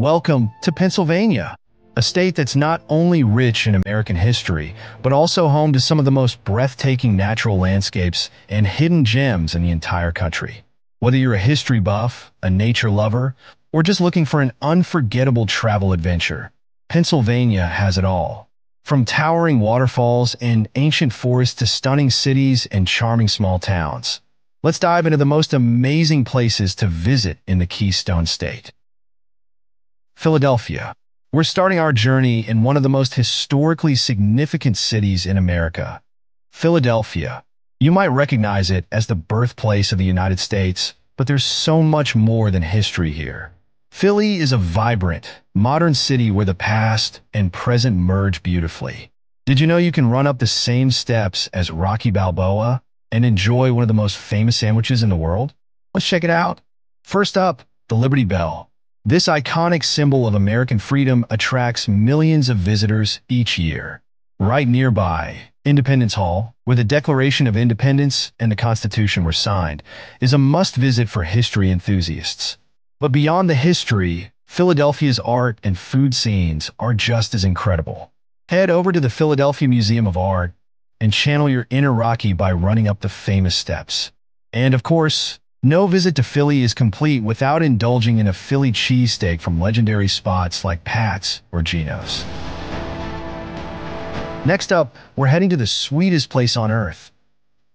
Welcome to Pennsylvania, a state that's not only rich in American history, but also home to some of the most breathtaking natural landscapes and hidden gems in the entire country. Whether you're a history buff, a nature lover, or just looking for an unforgettable travel adventure, Pennsylvania has it all. From towering waterfalls and ancient forests to stunning cities and charming small towns. Let's dive into the most amazing places to visit in the Keystone State. Philadelphia. We're starting our journey in one of the most historically significant cities in America, Philadelphia. You might recognize it as the birthplace of the United States, but there's so much more than history here. Philly is a vibrant, modern city where the past and present merge beautifully. Did you know you can run up the same steps as Rocky Balboa and enjoy one of the most famous sandwiches in the world? Let's check it out. First up, the Liberty Bell. This iconic symbol of American freedom attracts millions of visitors each year. Right nearby, Independence Hall, where the Declaration of Independence and the Constitution were signed, is a must-visit for history enthusiasts. But beyond the history, Philadelphia's art and food scenes are just as incredible. Head over to the Philadelphia Museum of Art and channel your inner Rocky by running up the famous steps. And of course, no visit to Philly is complete without indulging in a Philly cheesesteak from legendary spots like Pat's or Geno's. Next up, we're heading to the sweetest place on earth,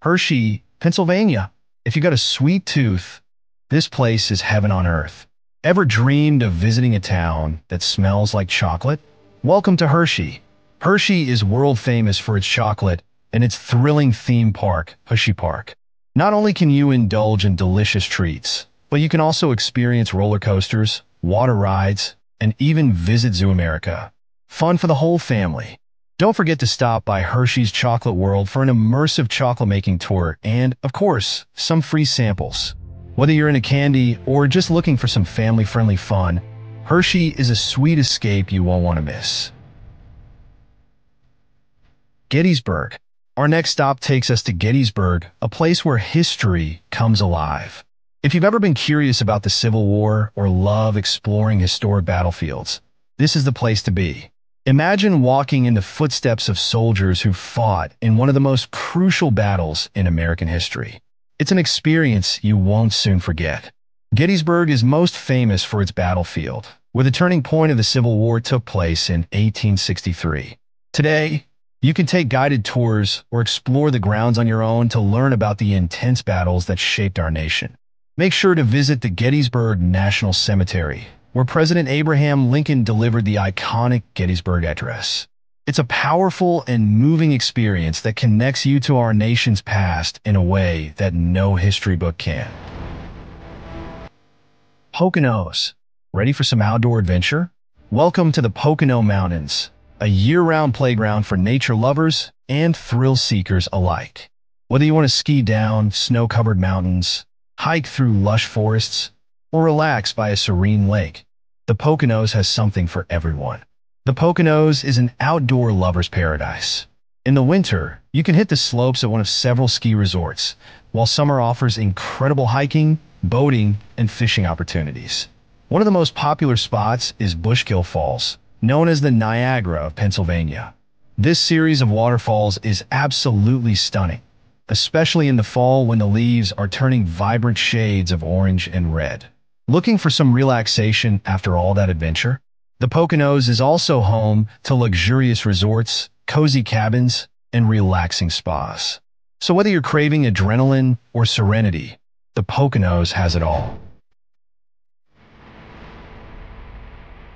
Hershey, Pennsylvania. If you got a sweet tooth, this place is heaven on earth. Ever dreamed of visiting a town that smells like chocolate? Welcome to Hershey. Hershey is world famous for its chocolate and its thrilling theme park, Hershey Park. Not only can you indulge in delicious treats, but you can also experience roller coasters, water rides, and even visit Zoo America. Fun for the whole family. Don't forget to stop by Hershey's Chocolate World for an immersive chocolate making tour and, of course, some free samples. Whether you're in a candy or just looking for some family-friendly fun, Hershey is a sweet escape you won't want to miss. Gettysburg. Our next stop takes us to Gettysburg, a place where history comes alive. If you've ever been curious about the Civil War or love exploring historic battlefields, this is the place to be. Imagine walking in the footsteps of soldiers who fought in one of the most crucial battles in American history. It's an experience you won't soon forget. Gettysburg is most famous for its battlefield, where the turning point of the Civil War took place in 1863. Today, you can take guided tours or explore the grounds on your own to learn about the intense battles that shaped our nation. Make sure to visit the Gettysburg National Cemetery, where President Abraham Lincoln delivered the iconic Gettysburg Address. It's a powerful and moving experience that connects you to our nation's past in a way that no history book can. Poconos. Ready for some outdoor adventure? Welcome to the Pocono Mountains, a year-round playground for nature lovers and thrill seekers alike. Whether you want to ski down snow-covered mountains, hike through lush forests, or relax by a serene lake, the Poconos has something for everyone. The Poconos is an outdoor lover's paradise. In the winter, you can hit the slopes at one of several ski resorts, while summer offers incredible hiking, boating, and fishing opportunities. One of the most popular spots is Bushkill Falls, known as the Niagara of Pennsylvania. This series of waterfalls is absolutely stunning, especially in the fall when the leaves are turning vibrant shades of orange and red. Looking for some relaxation after all that adventure? The Poconos is also home to luxurious resorts, cozy cabins, and relaxing spas. So whether you're craving adrenaline or serenity, the Poconos has it all.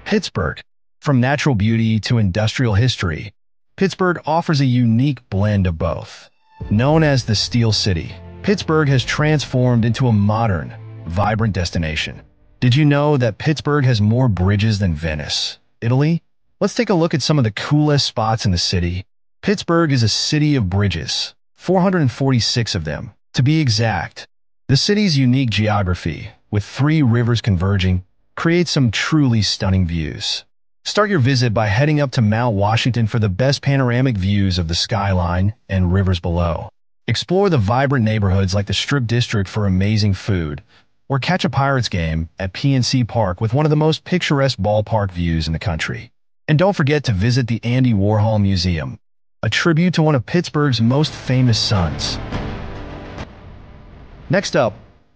Pittsburgh. From natural beauty to industrial history, Pittsburgh offers a unique blend of both. Known as the Steel City, Pittsburgh has transformed into a modern, vibrant destination. Did you know that Pittsburgh has more bridges than Venice, Italy? Let's take a look at some of the coolest spots in the city. Pittsburgh is a city of bridges, 446 of them, to be exact. The city's unique geography, with three rivers converging, creates some truly stunning views. Start your visit by heading up to Mount Washington for the best panoramic views of the skyline and rivers below. Explore the vibrant neighborhoods like the Strip District for amazing food, or catch a Pirates game at PNC Park with one of the most picturesque ballpark views in the country. And don't forget to visit the Andy Warhol Museum, a tribute to one of Pittsburgh's most famous sons. Next up,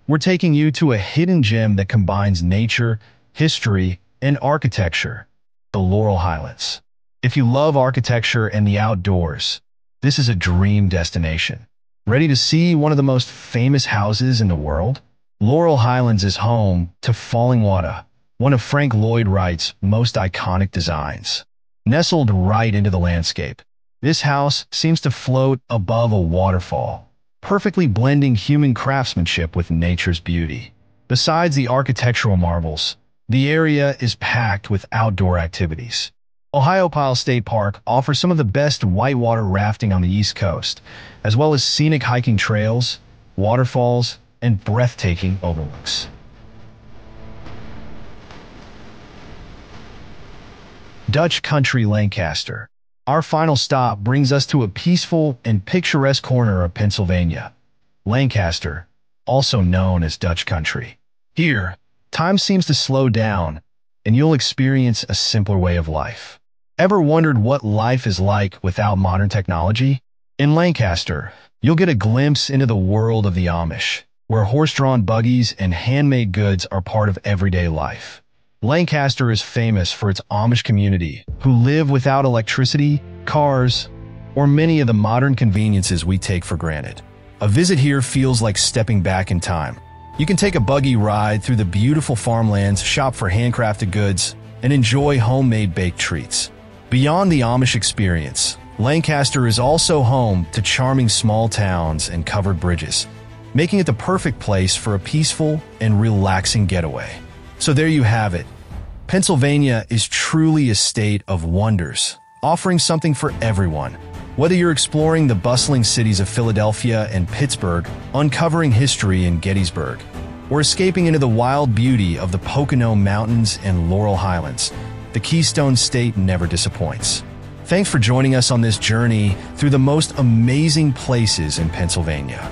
we're taking you to a hidden gem that combines nature, history, and architecture, the Laurel Highlands. If you love architecture and the outdoors, this is a dream destination. Ready to see one of the most famous houses in the world? Laurel Highlands is home to Fallingwater, one of Frank Lloyd Wright's most iconic designs. Nestled right into the landscape, this house seems to float above a waterfall, perfectly blending human craftsmanship with nature's beauty. Besides the architectural marvels, the area is packed with outdoor activities. Ohiopyle State Park offers some of the best whitewater rafting on the East Coast, as well as scenic hiking trails, waterfalls, and breathtaking overlooks. Dutch Country Lancaster. Our final stop brings us to a peaceful and picturesque corner of Pennsylvania, Lancaster, also known as Dutch Country. Here, Time seems to slow down, and you'll experience a simpler way of life. Ever wondered what life is like without modern technology? In Lancaster, you'll get a glimpse into the world of the Amish, where horse-drawn buggies and handmade goods are part of everyday life. Lancaster is famous for its Amish community, who live without electricity, cars, or many of the modern conveniences we take for granted. A visit here feels like stepping back in time, you can take a buggy ride through the beautiful farmlands, shop for handcrafted goods, and enjoy homemade baked treats. Beyond the Amish experience, Lancaster is also home to charming small towns and covered bridges, making it the perfect place for a peaceful and relaxing getaway. So there you have it. Pennsylvania is truly a state of wonders, offering something for everyone. Whether you're exploring the bustling cities of Philadelphia and Pittsburgh, uncovering history in Gettysburg, or escaping into the wild beauty of the Pocono Mountains and Laurel Highlands, the Keystone State never disappoints. Thanks for joining us on this journey through the most amazing places in Pennsylvania.